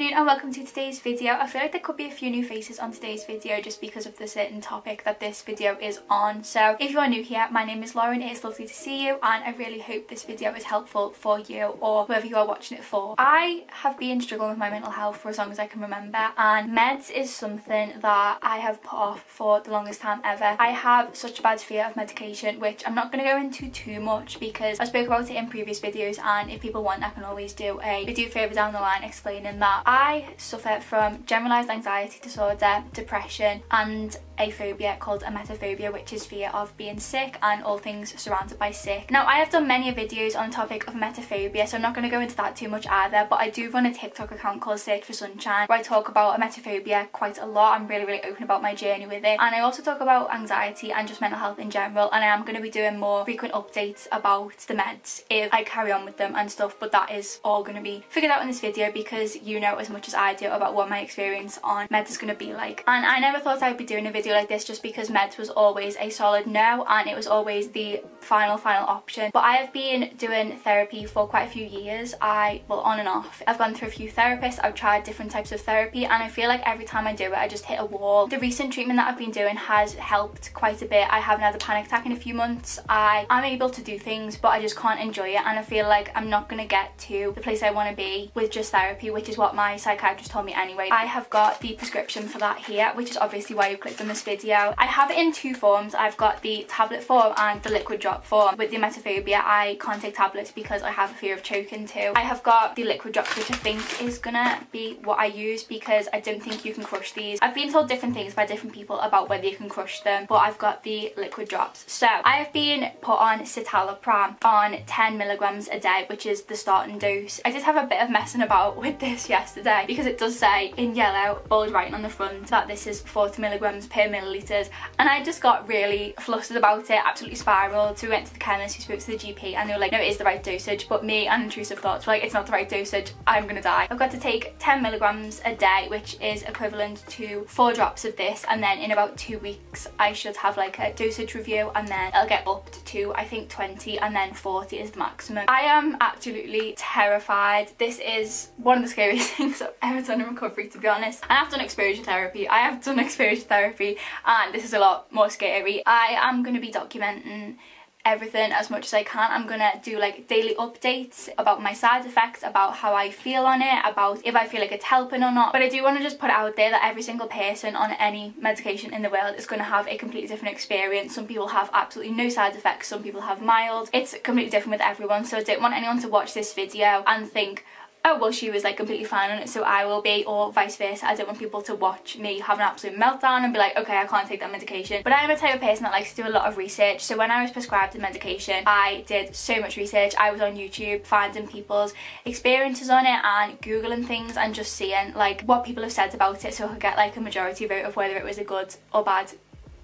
afternoon and welcome to today's video. I feel like there could be a few new faces on today's video just because of the certain topic that this video is on. So if you are new here, my name is Lauren, it is lovely to see you and I really hope this video is helpful for you or whoever you are watching it for. I have been struggling with my mental health for as long as I can remember and meds is something that I have put off for the longest time ever. I have such a bad fear of medication which I'm not going to go into too much because I spoke about it in previous videos and if people want I can always do a video further down the line explaining that I suffer from generalised anxiety disorder, depression and a phobia called emetophobia which is fear of being sick and all things surrounded by sick. Now I have done many videos on the topic of emetophobia so I'm not going to go into that too much either but I do run a TikTok account called Search for Sunshine where I talk about emetophobia quite a lot. I'm really really open about my journey with it and I also talk about anxiety and just mental health in general and I am going to be doing more frequent updates about the meds if I carry on with them and stuff but that is all going to be figured out in this video because you know as much as I do about what my experience on meds is going to be like and I never thought I'd be doing a video video like this just because meds was always a solid no and it was always the final final option. But I have been doing therapy for quite a few years. I well on and off. I've gone through a few therapists. I've tried different types of therapy and I feel like every time I do it I just hit a wall. The recent treatment that I've been doing has helped quite a bit. I haven't had a panic attack in a few months. I am able to do things but I just can't enjoy it and I feel like I'm not gonna get to the place I want to be with just therapy which is what my psychiatrist told me anyway. I have got the prescription for that here which is obviously why you clicked on this video. I have it in two forms. I've got the tablet form and the liquid drop form. With the emetophobia, I can't take tablets because I have a fear of choking too. I have got the liquid drops, which I think is gonna be what I use because I don't think you can crush these. I've been told different things by different people about whether you can crush them, but I've got the liquid drops. So I have been put on citalopram on 10 milligrams a day, which is the starting dose. I did have a bit of messing about with this yesterday because it does say in yellow, bold writing on the front, that this is 40 milligrams per millilitres and I just got really flustered about it, absolutely spiraled. So we went to the chemist, we spoke to the GP and they were like, no, it is the right dosage. But me and intrusive thoughts were like, it's not the right dosage, I'm gonna die. I've got to take 10 milligrams a day, which is equivalent to four drops of this. And then in about two weeks, I should have like a dosage review and then it'll get up to, I think 20 and then 40 is the maximum. I am absolutely terrified. This is one of the scariest things I've ever done in recovery, to be honest. And I've done exposure therapy. I have done exposure therapy and this is a lot more scary. I am going to be documenting everything as much as I can. I'm gonna do like daily updates about my side effects, about how I feel on it, about if I feel like it's helping or not. But I do want to just put out there that every single person on any medication in the world is going to have a completely different experience. Some people have absolutely no side effects, some people have mild. It's completely different with everyone. So I don't want anyone to watch this video and think, oh well she was like completely fine on it so I will be or vice versa. I don't want people to watch me have an absolute meltdown and be like okay I can't take that medication. But I am a type of person that likes to do a lot of research so when I was prescribed the medication I did so much research. I was on YouTube finding people's experiences on it and googling things and just seeing like what people have said about it so I could get like a majority vote of whether it was a good or bad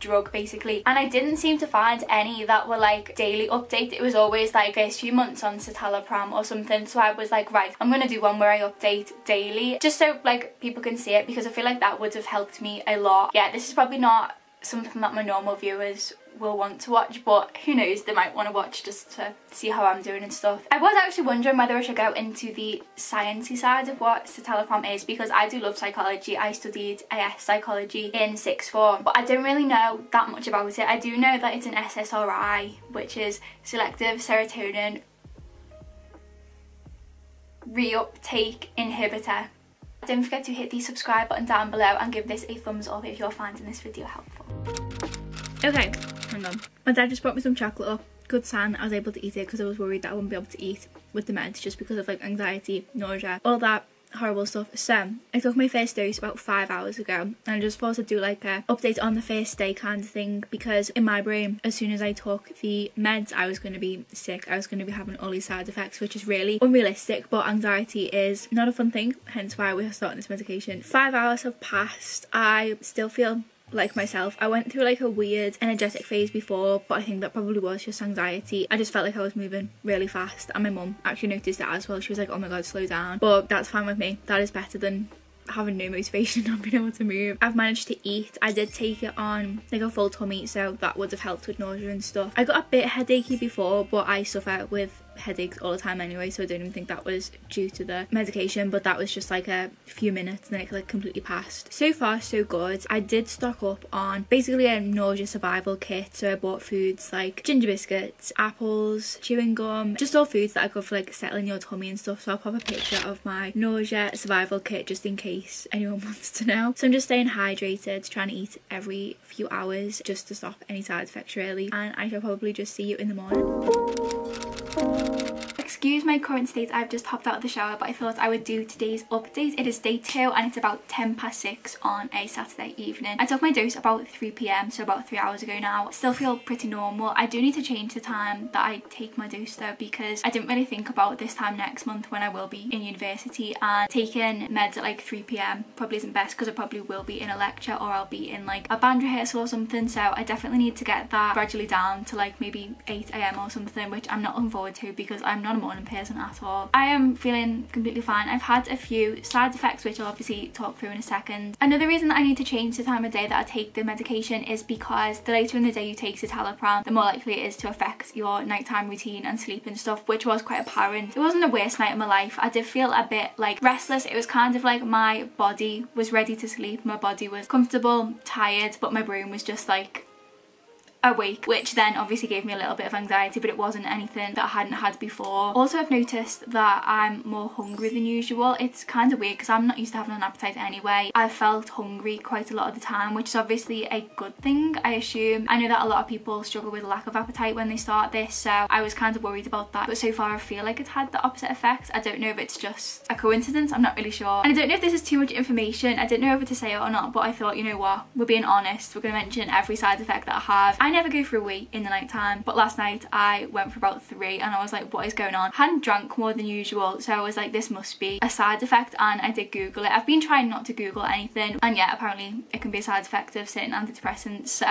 drug basically. And I didn't seem to find any that were like daily update. It was always like first few months on citalopram or something. So I was like right I'm gonna do one where I update daily just so like people can see it because I feel like that would have helped me a lot. Yeah this is probably not something that my normal viewers will want to watch but who knows they might want to watch just to see how I'm doing and stuff. I was actually wondering whether I should go into the sciencey side of what citalopram is because I do love psychology. I studied AS psychology in sixth form but I don't really know that much about it. I do know that it's an SSRI which is selective serotonin reuptake inhibitor. Don't forget to hit the subscribe button down below and give this a thumbs up if you're finding this video helpful. Okay, hang on. My dad just brought me some chocolate up. Good sign I was able to eat it because I was worried that I wouldn't be able to eat with the meds just because of like anxiety, nausea, all that horrible stuff. So I took my first dose about five hours ago and I just thought I'd do like a update on the first day kind of thing because in my brain as soon as I took the meds I was going to be sick. I was going to be having all these side effects which is really unrealistic but anxiety is not a fun thing hence why we're starting this medication. Five hours have passed. I still feel like myself. I went through like a weird energetic phase before, but I think that probably was just anxiety. I just felt like I was moving really fast, and my mum actually noticed that as well. She was like, oh my god, slow down. But that's fine with me. That is better than having no motivation not being able to move. I've managed to eat. I did take it on like a full tummy so that would have helped with nausea and stuff. I got a bit headachy before but I suffer with headaches all the time anyway so I don't even think that was due to the medication but that was just like a few minutes and then it like completely passed. So far so good. I did stock up on basically a nausea survival kit so I bought foods like ginger biscuits, apples, chewing gum, just all foods that are good for like settling your tummy and stuff so I'll pop a picture of my nausea survival kit just in case anyone wants to know. So I'm just staying hydrated, trying to eat every few hours just to stop any side effects really and I shall probably just see you in the morning Música excuse my current state I've just hopped out of the shower but I thought I would do today's update. It is day two and it's about 10 past 6 on a Saturday evening. I took my dose about 3pm so about three hours ago now. Still feel pretty normal. I do need to change the time that I take my dose though because I didn't really think about this time next month when I will be in university and taking meds at like 3pm probably isn't best because I probably will be in a lecture or I'll be in like a band rehearsal or something so I definitely need to get that gradually down to like maybe 8am or something which I'm not looking forward to because I'm not a morning person at all. I am feeling completely fine. I've had a few side effects which I'll obviously talk through in a second. Another reason that I need to change the time of day that I take the medication is because the later in the day you take citalopram, the more likely it is to affect your nighttime routine and sleep and stuff, which was quite apparent. It wasn't the worst night of my life. I did feel a bit like restless. It was kind of like my body was ready to sleep. My body was comfortable, tired, but my brain was just like awake which then obviously gave me a little bit of anxiety but it wasn't anything that I hadn't had before. Also I've noticed that I'm more hungry than usual. It's kind of weird because I'm not used to having an appetite anyway. I felt hungry quite a lot of the time which is obviously a good thing I assume. I know that a lot of people struggle with lack of appetite when they start this so I was kind of worried about that but so far I feel like it's had the opposite effect. I don't know if it's just a coincidence I'm not really sure and I don't know if this is too much information I didn't know whether to say it or not but I thought you know what we're being honest we're going to mention every side effect that I have. I never go for a wee in the night time but last night I went for about three and I was like what is going on? hadn't drunk more than usual so I was like this must be a side effect and I did google it. I've been trying not to google anything and yeah apparently it can be a side effect of certain antidepressants so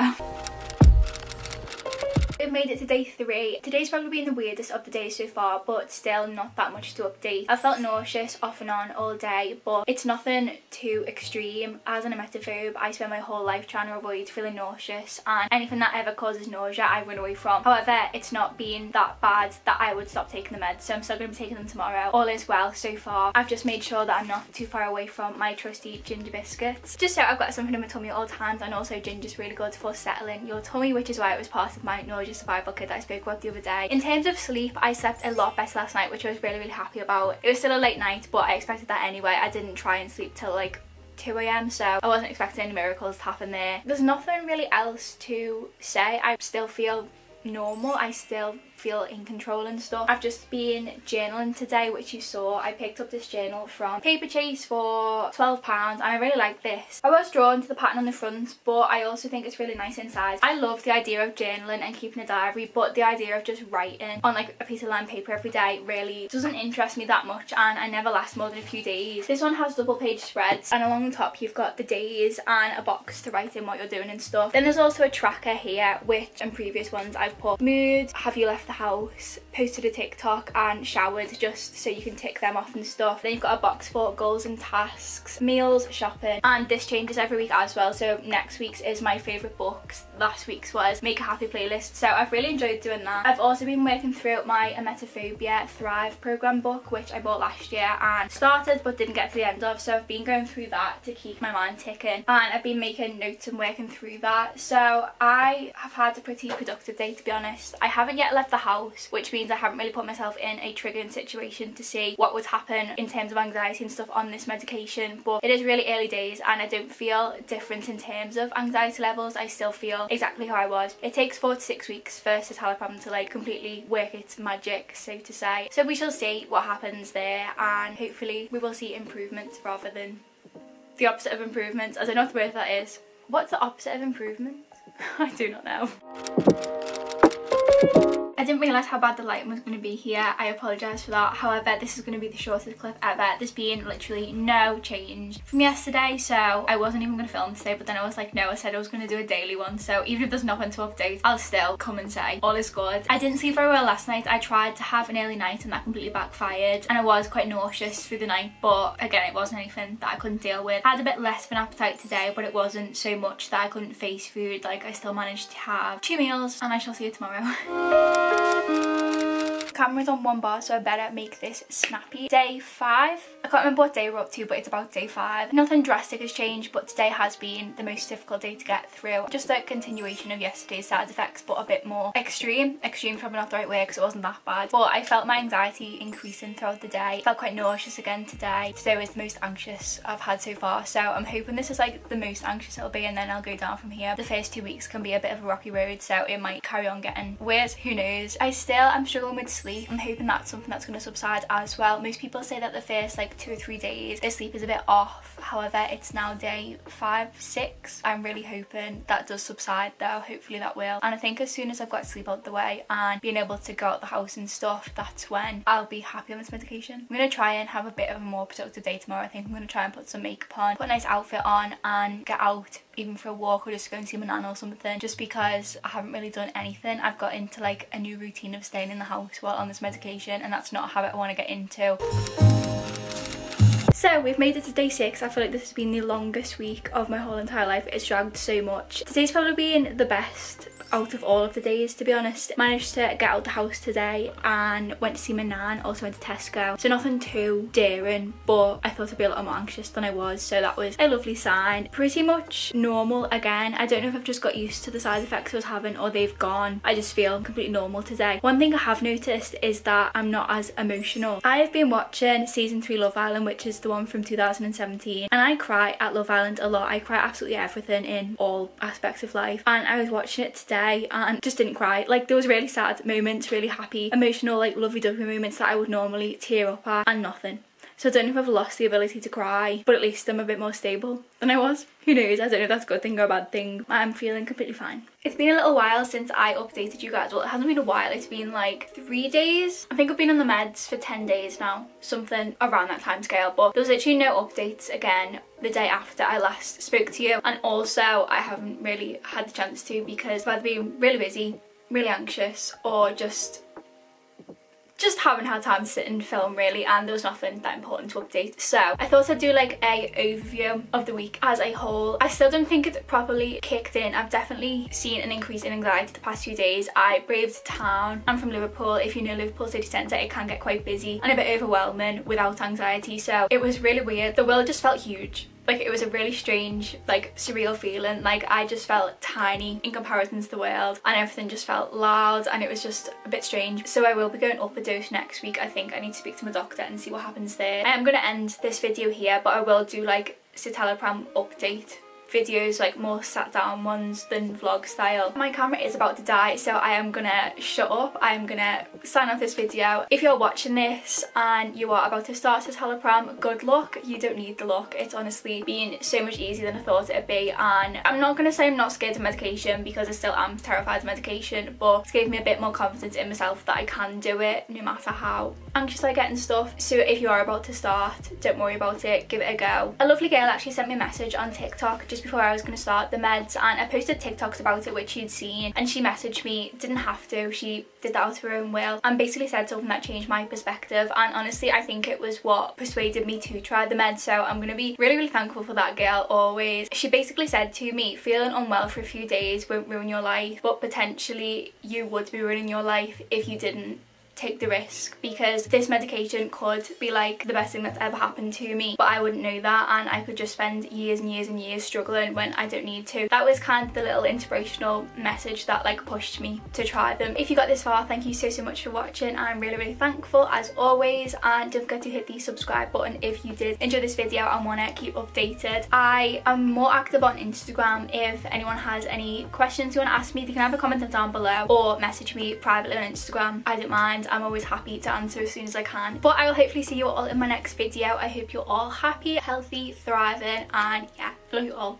We've made it to day three. Today's probably been the weirdest of the days so far, but still not that much to update. I felt nauseous off and on all day, but it's nothing too extreme. As an emetophobe, I spend my whole life trying to avoid feeling nauseous, and anything that ever causes nausea, I run away from. However, it's not been that bad that I would stop taking the meds, so I'm still going to be taking them tomorrow. All is well so far. I've just made sure that I'm not too far away from my trusty ginger biscuits. Just so I've got something in my tummy at all times, and also ginger's really good for settling your tummy, which is why it was part of my nausea survival kit that I spoke about the other day. In terms of sleep, I slept a lot better last night, which I was really, really happy about. It was still a late night, but I expected that anyway. I didn't try and sleep till like 2am so I wasn't expecting any miracles to happen there. There's nothing really else to say. I still feel normal. I still feel in control and stuff. I've just been journaling today which you saw. I picked up this journal from Paperchase for £12 and I really like this. I was drawn to the pattern on the front but I also think it's really nice inside. I love the idea of journaling and keeping a diary but the idea of just writing on like a piece of lined paper every day really doesn't interest me that much and I never last more than a few days. This one has double page spreads and along the top you've got the days and a box to write in what you're doing and stuff. Then there's also a tracker here which in previous ones I've put mood, have you left the house, posted a TikTok and showered just so you can tick them off and stuff. Then you've got a box for goals and tasks, meals, shopping and this changes every week as well so next week's is my favourite books, last week's was make a happy playlist so I've really enjoyed doing that. I've also been working through my Emetophobia Thrive programme book which I bought last year and started but didn't get to the end of so I've been going through that to keep my mind ticking and I've been making notes and working through that so I have had a pretty productive day to be honest. I haven't yet left the house, which means I haven't really put myself in a triggering situation to see what would happen in terms of anxiety and stuff on this medication. But it is really early days and I don't feel different in terms of anxiety levels. I still feel exactly how I was. It takes four to six weeks for citalopram to like completely work its magic, so to say. So we shall see what happens there and hopefully we will see improvements rather than the opposite of improvements. As I don't know what the word that is. What's the opposite of improvement? I do not know. I didn't realise how bad the lighting was going to be here. I apologise for that. However, this is going to be the shortest clip ever. There's been literally no change from yesterday, so I wasn't even going to film today, but then I was like, no, I said I was going to do a daily one, so even if there's nothing to update, I'll still come and say all is good. I didn't sleep very well last night. I tried to have an early night and that completely backfired, and I was quite nauseous through the night, but again, it wasn't anything that I couldn't deal with. I had a bit less of an appetite today, but it wasn't so much that I couldn't face food. Like, I still managed to have two meals, and I shall see you tomorrow. Música camera's on one bar so I better make this snappy. Day five. I can't remember what day we're up to but it's about day five. Nothing drastic has changed but today has been the most difficult day to get through. Just a continuation of yesterday's side effects but a bit more extreme. Extreme probably not the right way because it wasn't that bad. But I felt my anxiety increasing throughout the day. felt quite nauseous again today. Today was the most anxious I've had so far so I'm hoping this is like the most anxious it'll be and then I'll go down from here. The first two weeks can be a bit of a rocky road so it might carry on getting worse, who knows. I still am struggling with sleep. I'm hoping that's something that's going to subside as well. Most people say that the first like two or three days their sleep is a bit off. However, it's now day five, six. I'm really hoping that does subside though. Hopefully that will. And I think as soon as I've got sleep out the way and being able to go out the house and stuff, that's when I'll be happy on this medication. I'm going to try and have a bit of a more productive day tomorrow. I think I'm going to try and put some makeup on, put a nice outfit on and get out even for a walk or just go and see my nan or something just because I haven't really done anything. I've got into like a new routine of staying in the house on this medication and that's not a habit I want to get into. So we've made it to day six. I feel like this has been the longest week of my whole entire life. It's dragged so much. Today's probably been the best out of all of the days to be honest. Managed to get out of the house today and went to see my nan, also went to Tesco. So nothing too daring but I thought I'd be a little more anxious than I was so that was a lovely sign. Pretty much normal again. I don't know if I've just got used to the side effects I was having or they've gone. I just feel completely normal today. One thing I have noticed is that I'm not as emotional. I have been watching season 3 Love Island which is the one from 2017 and I cry at Love Island a lot. I cry absolutely everything in all aspects of life and I was watching it today and just didn't cry. Like there was really sad moments, really happy, emotional, like lovey-dovey moments that I would normally tear up at and nothing. So I don't know if I've lost the ability to cry, but at least I'm a bit more stable than I was. Who knows? I don't know if that's a good thing or a bad thing. I'm feeling completely fine. It's been a little while since I updated you guys. Well, it hasn't been a while. It's been like three days. I think I've been on the meds for 10 days now. Something around that time scale. But there was literally no updates again the day after I last spoke to you. And also, I haven't really had the chance to because I've been really busy, really anxious, or just just haven't had time to sit and film really and there was nothing that important to update. So I thought I'd do like a overview of the week as a whole. I still don't think it's properly kicked in. I've definitely seen an increase in anxiety the past few days. I braved town. I'm from Liverpool. If you know Liverpool city centre it can get quite busy and a bit overwhelming without anxiety. So it was really weird. The world just felt huge like it was a really strange like surreal feeling. Like I just felt tiny in comparison to the world and everything just felt loud and it was just a bit strange. So I will be going up a dose next week I think. I need to speak to my doctor and see what happens there. I am going to end this video here but I will do like citalopram update videos like more sat down ones than vlog style. My camera is about to die so I am gonna shut up. I am gonna sign off this video. If you're watching this and you are about to start citalopram, good luck. You don't need the luck. It's honestly been so much easier than I thought it'd be and I'm not gonna say I'm not scared of medication because I still am terrified of medication but it's gave me a bit more confidence in myself that I can do it no matter how anxious I get and stuff. So if you are about to start, don't worry about it, give it a go. A lovely girl actually sent me a message on TikTok just before I was going to start the meds and I posted TikToks about it which she'd seen and she messaged me, didn't have to, she did that out of her own will and basically said something that changed my perspective and honestly I think it was what persuaded me to try the meds so I'm going to be really really thankful for that girl always. She basically said to me feeling unwell for a few days won't ruin your life but potentially you would be ruining your life if you didn't take the risk because this medication could be like the best thing that's ever happened to me but I wouldn't know that and I could just spend years and years and years struggling when I don't need to. That was kind of the little inspirational message that like pushed me to try them. If you got this far thank you so so much for watching I'm really really thankful as always and don't forget to hit the subscribe button if you did enjoy this video and want to keep updated. I am more active on Instagram if anyone has any questions you want to ask me they can have a comment down below or message me privately on Instagram I don't mind I'm always happy to answer as soon as I can. But I will hopefully see you all in my next video. I hope you're all happy, healthy, thriving and yeah, love you all.